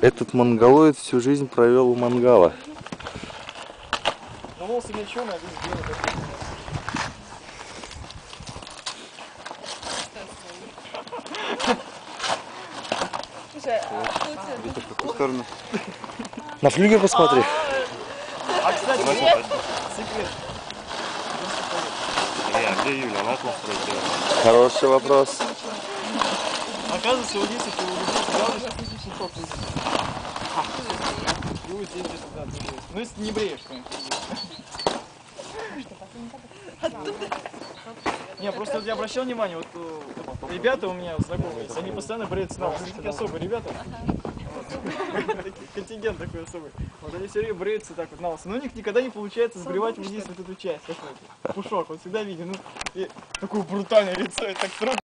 Этот монголоид всю жизнь провел у мангала. Ну, волосы черные, а здесь белый такой. Слушай, а Витя, в какую сторону? На флюгер посмотри. А, кстати, секрет. Секрет. А где Юля? Она Хороший вопрос. Оказывается, вот если ты улетишь главное, сейчас не сухок И вот здесь где-то, да, тоже есть. Ну, если не бреешь, конечно. Не, просто вот я обращал внимание, вот э, ребята у меня знакомые, есть, они постоянно бреются на улице. Такие особые ребята. Контингент такой особый. Вот они все время бреются так вот на лысо. Но у них никогда не получается сбривать вот здесь вот эту часть. Пушок, вот всегда виден. Ну, такое брутальное лицо, и так трудно.